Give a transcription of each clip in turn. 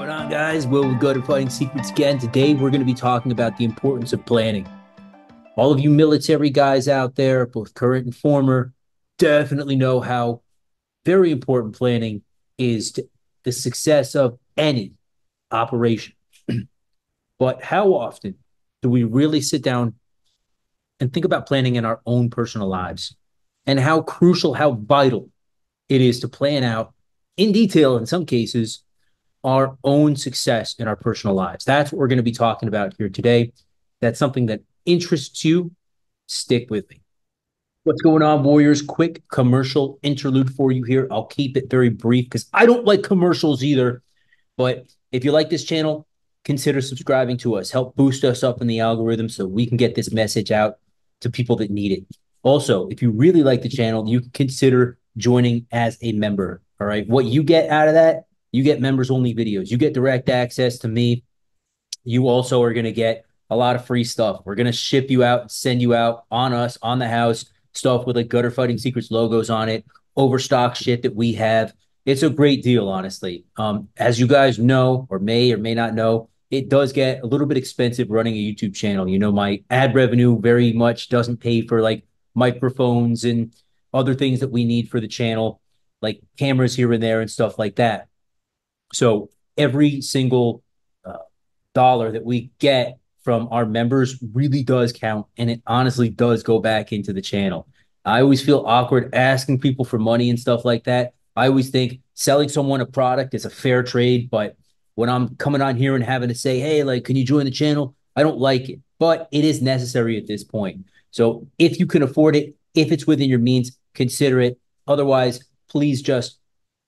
going on, guys? Will we go to Fighting Secrets again? Today, we're going to be talking about the importance of planning. All of you military guys out there, both current and former, definitely know how very important planning is to the success of any operation. but how often do we really sit down and think about planning in our own personal lives and how crucial, how vital it is to plan out in detail, in some cases, our own success in our personal lives. That's what we're going to be talking about here today. That's something that interests you. Stick with me. What's going on, Warriors? Quick commercial interlude for you here. I'll keep it very brief because I don't like commercials either. But if you like this channel, consider subscribing to us. Help boost us up in the algorithm so we can get this message out to people that need it. Also, if you really like the channel, you can consider joining as a member. All right. What you get out of that you get members only videos. You get direct access to me. You also are going to get a lot of free stuff. We're going to ship you out, send you out on us, on the house, stuff with like Gutter Fighting Secrets logos on it, overstock shit that we have. It's a great deal, honestly. Um, as you guys know, or may or may not know, it does get a little bit expensive running a YouTube channel. You know, my ad revenue very much doesn't pay for like microphones and other things that we need for the channel, like cameras here and there and stuff like that. So every single uh, dollar that we get from our members really does count, and it honestly does go back into the channel. I always feel awkward asking people for money and stuff like that. I always think selling someone a product is a fair trade, but when I'm coming on here and having to say, "Hey, like, can you join the channel?" I don't like it, but it is necessary at this point. So if you can afford it, if it's within your means, consider it. Otherwise, please just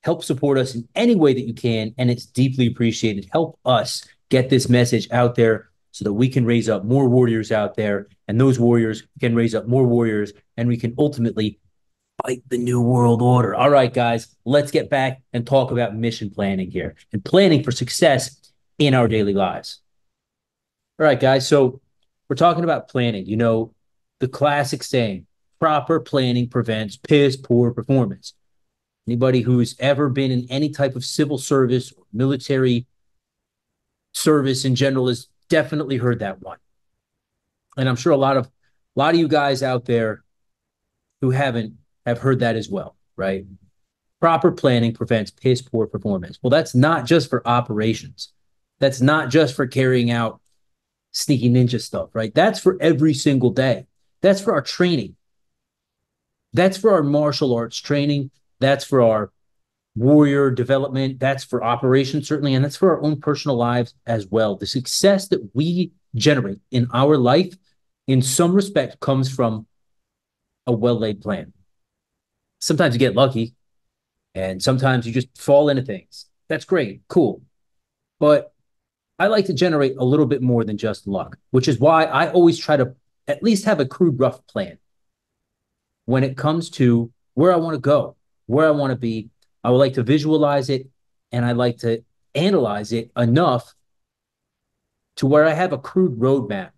help support us in any way that you can, and it's deeply appreciated. Help us get this message out there so that we can raise up more warriors out there, and those warriors can raise up more warriors, and we can ultimately fight the new world order. All right, guys, let's get back and talk about mission planning here and planning for success in our daily lives. All right, guys, so we're talking about planning. You know, the classic saying proper planning prevents piss poor performance. Anybody who's ever been in any type of civil service or military service in general has definitely heard that one. And I'm sure a lot of a lot of you guys out there who haven't have heard that as well, right? Proper planning prevents piss poor performance. Well, that's not just for operations. That's not just for carrying out sneaky ninja stuff, right? That's for every single day. That's for our training. That's for our martial arts training. That's for our warrior development. That's for operations, certainly. And that's for our own personal lives as well. The success that we generate in our life, in some respect, comes from a well laid plan. Sometimes you get lucky, and sometimes you just fall into things. That's great, cool. But I like to generate a little bit more than just luck, which is why I always try to at least have a crude, rough plan when it comes to where I want to go, where I want to be. I would like to visualize it and I like to analyze it enough to where I have a crude roadmap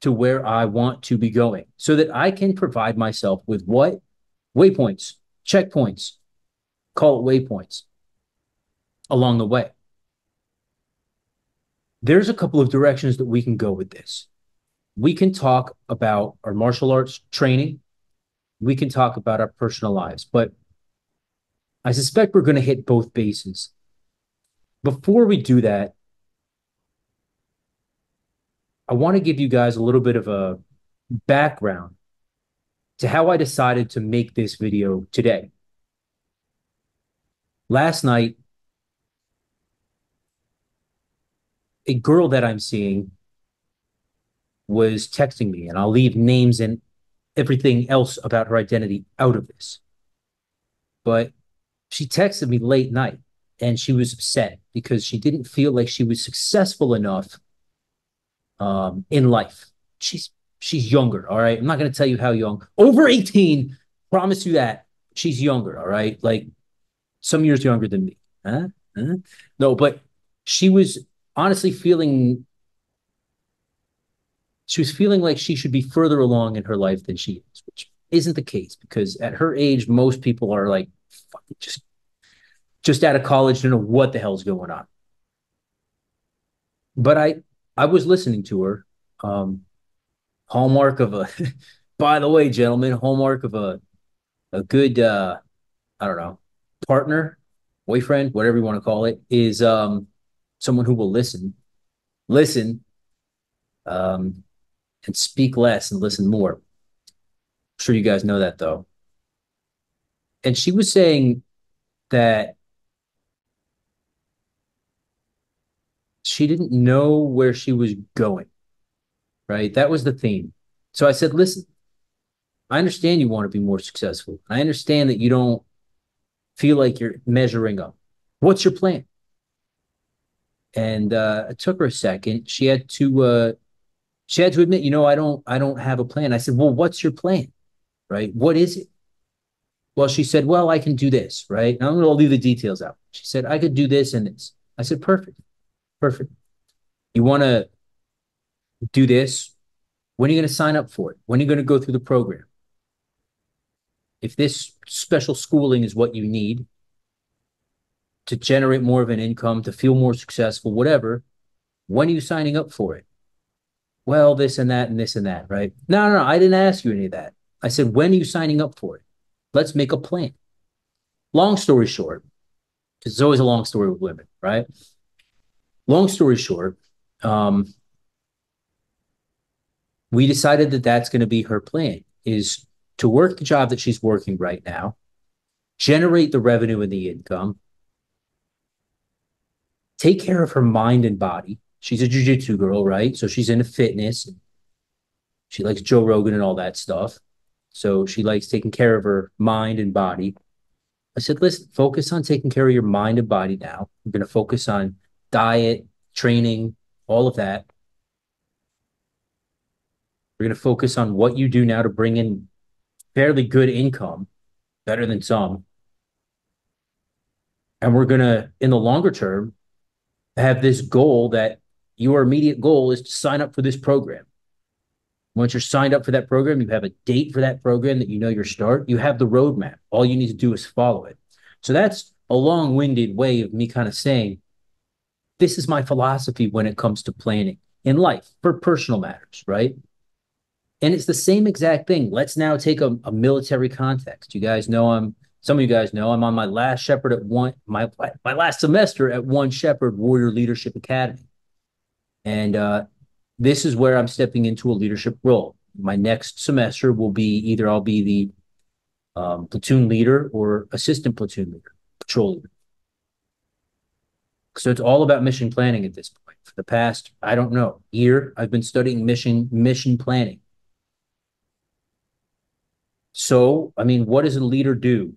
to where I want to be going so that I can provide myself with what? Waypoints, checkpoints, call it waypoints along the way. There's a couple of directions that we can go with this. We can talk about our martial arts training we can talk about our personal lives, but I suspect we're going to hit both bases. Before we do that, I want to give you guys a little bit of a background to how I decided to make this video today. Last night, a girl that I'm seeing was texting me, and I'll leave names and everything else about her identity out of this. But she texted me late night and she was upset because she didn't feel like she was successful enough um, in life. She's she's younger, all right. I'm not going to tell you how young. Over 18, promise you that. She's younger, all right? Like some years younger than me. Huh? Huh? No, but she was honestly feeling she was feeling like she should be further along in her life than she is, which isn't the case because at her age, most people are like, just, just out of college, don't know what the hell's going on. But I I was listening to her. Um, hallmark of a by the way, gentlemen, hallmark of a a good uh I don't know, partner, boyfriend, whatever you want to call it, is um someone who will listen. Listen um and speak less and listen more. I'm sure you guys know that though. And she was saying that she didn't know where she was going. Right? That was the theme. So I said, listen, I understand you want to be more successful. I understand that you don't feel like you're measuring up. What's your plan? And uh, it took her a second. She had to uh, she had to admit, you know, I don't I don't have a plan. I said, well, what's your plan? Right? What is it? Well, she said, well, I can do this. Right? And I'm going to leave the details out. She said, I could do this and this. I said, perfect, perfect. You want to do this? When are you going to sign up for it? When are you going to go through the program? if this special schooling is what you need to generate more of an income, to feel more successful, whatever, when are you signing up for it? Well, this and that and this and that, right? No, no, no. I didn't ask you any of that. I said, when are you signing up for it? Let's make a plan. Long story short, because it's always a long story with women, right? Long story short, um, we decided that that's going to be her plan is to work the job that she's working right now, generate the revenue and the income, take care of her mind and body. She's a jujitsu girl, right? So she's into fitness. She likes Joe Rogan and all that stuff. So she likes taking care of her mind and body. I said, listen, focus on taking care of your mind and body now. We're going to focus on diet, training, all of that. We're going to focus on what you do now to bring in fairly good income, better than some. And we're going to, in the longer term, have this goal that your immediate goal is to sign up for this program. Once you're signed up for that program, you have a date for that program that you know your start. You have the roadmap. All you need to do is follow it. So that's a long winded way of me kind of saying, this is my philosophy when it comes to planning in life for personal matters, right? And it's the same exact thing. Let's now take a, a military context. You guys know I'm some of you guys know I'm on my last Shepherd at one my my last semester at One Shepherd Warrior Leadership Academy. And uh, this is where I'm stepping into a leadership role. My next semester will be either I'll be the um, platoon leader or assistant platoon leader, patrol leader. So it's all about mission planning at this point. For the past, I don't know, year, I've been studying mission mission planning. So, I mean, what does a leader do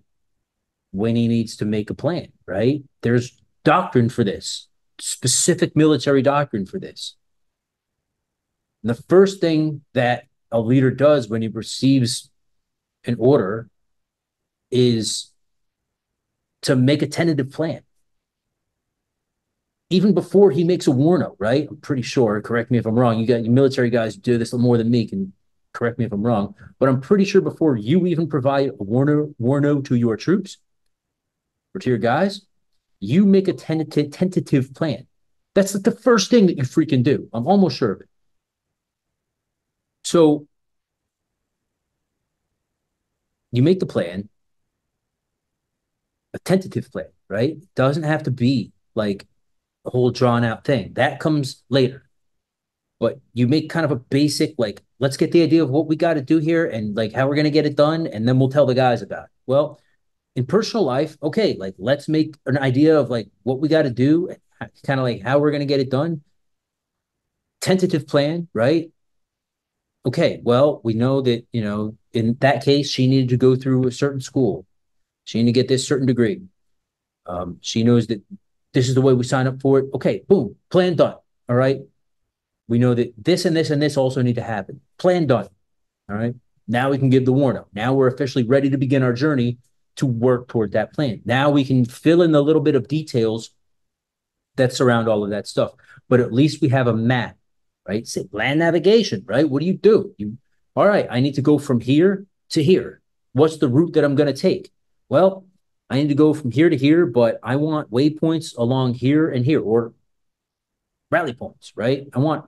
when he needs to make a plan, right? There's doctrine for this, specific military doctrine for this. And the first thing that a leader does when he receives an order is to make a tentative plan. Even before he makes a WARNO, right? I'm pretty sure, correct me if I'm wrong. You got military guys do this more than me, can correct me if I'm wrong, but I'm pretty sure before you even provide a war, WARNO to your troops or to your guys, you make a tentative, tentative plan. That's the first thing that you freaking do. I'm almost sure of it. So you make the plan, a tentative plan, right? It doesn't have to be like a whole drawn out thing. That comes later but you make kind of a basic like let's get the idea of what we got to do here and like how we're going to get it done and then we'll tell the guys about it well in personal life okay like let's make an idea of like what we got to do kind of like how we're going to get it done tentative plan right okay well we know that you know in that case she needed to go through a certain school she needed to get this certain degree um, she knows that this is the way we sign up for it okay boom plan done all right we know that this and this and this also need to happen. Plan done. All right. Now we can give the warning. Now we're officially ready to begin our journey to work toward that plan. Now we can fill in the little bit of details that surround all of that stuff. But at least we have a map, right? Say land navigation, right? What do you do? You all right, I need to go from here to here. What's the route that I'm going to take? Well, I need to go from here to here, but I want waypoints along here and here, or rally points, right? I want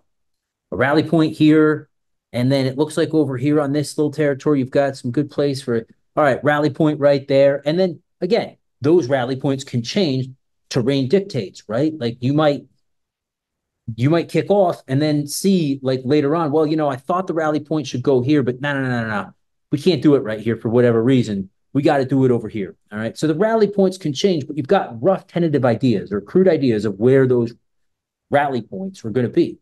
a rally point here, and then it looks like over here on this little territory, you've got some good place for, all right, rally point right there. And then again, those rally points can change. Terrain dictates, right? Like you might you might kick off and then see like later on, well, you know, I thought the rally point should go here, but no, no, no, no, no. We can't do it right here for whatever reason. We got to do it over here. All right. So the rally points can change, but you've got rough tentative ideas or crude ideas of where those rally points are going to be.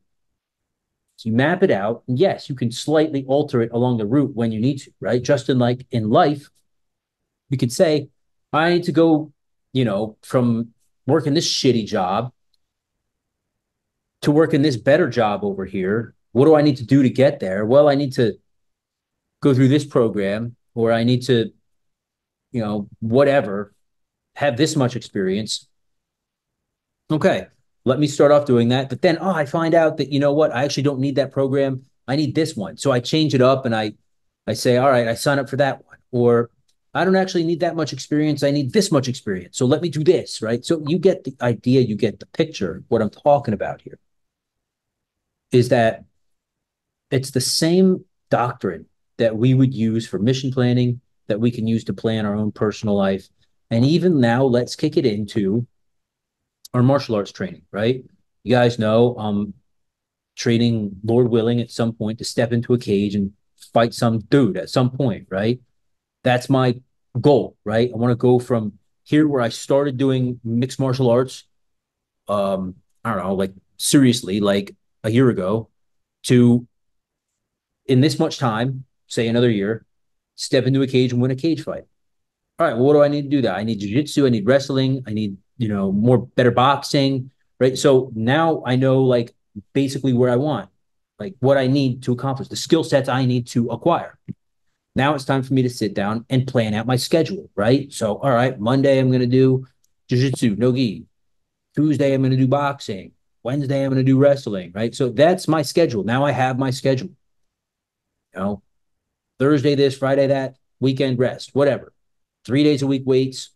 So you map it out. And yes, you can slightly alter it along the route when you need to, right? Just in like in life, you could say, I need to go, you know, from working this shitty job to work in this better job over here. What do I need to do to get there? Well, I need to go through this program or I need to, you know, whatever, have this much experience. Okay, let me start off doing that. But then, oh, I find out that, you know what, I actually don't need that program. I need this one. So I change it up and I, I say, all right, I sign up for that one. Or I don't actually need that much experience. I need this much experience. So let me do this, right? So you get the idea, you get the picture, what I'm talking about here is that it's the same doctrine that we would use for mission planning that we can use to plan our own personal life. And even now, let's kick it into our martial arts training, right? You guys know I'm training, Lord willing, at some point to step into a cage and fight some dude at some point, right? That's my goal, right? I want to go from here where I started doing mixed martial arts, um, I don't know, like seriously, like a year ago to in this much time, say another year, step into a cage and win a cage fight. All right, well, what do I need to do that? I need jiu-jitsu, I need wrestling, I need, you know, more better boxing, right? So now I know like basically where I want, like what I need to accomplish, the skill sets I need to acquire. Now it's time for me to sit down and plan out my schedule, right? So, all right, Monday I'm going to do jiu-jitsu, no gi. Tuesday I'm going to do boxing. Wednesday, I'm going to do wrestling, right? So that's my schedule. Now I have my schedule. You know, Thursday this, Friday that, weekend rest, whatever. Three days a week weights,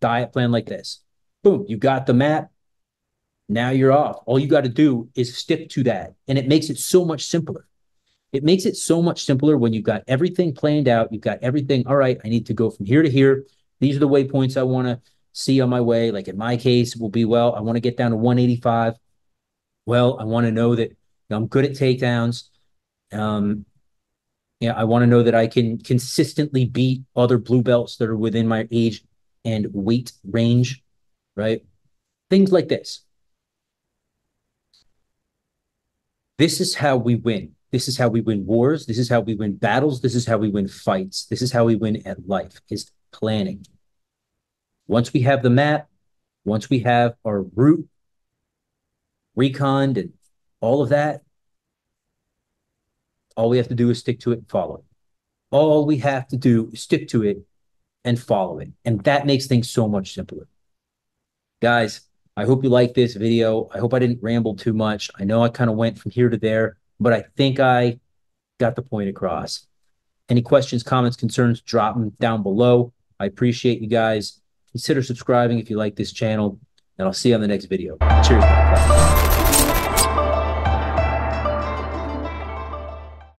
diet plan like this. Boom, you got the map. Now you're off. All you got to do is stick to that. And it makes it so much simpler. It makes it so much simpler when you've got everything planned out. You've got everything. All right, I need to go from here to here. These are the waypoints I want to see on my way. Like in my case, it will be well, I want to get down to 185. Well, I want to know that I'm good at takedowns. Um, yeah, I want to know that I can consistently beat other blue belts that are within my age and weight range, right? Things like this. This is how we win. This is how we win wars. This is how we win battles. This is how we win fights. This is how we win at life is planning. Once we have the map, once we have our route reconned and all of that, all we have to do is stick to it and follow it. All we have to do is stick to it and follow it. And that makes things so much simpler. Guys, I hope you like this video. I hope I didn't ramble too much. I know I kind of went from here to there, but I think I got the point across. Any questions, comments, concerns, drop them down below. I appreciate you guys. Consider subscribing if you like this channel, and I'll see you on the next video. Cheers.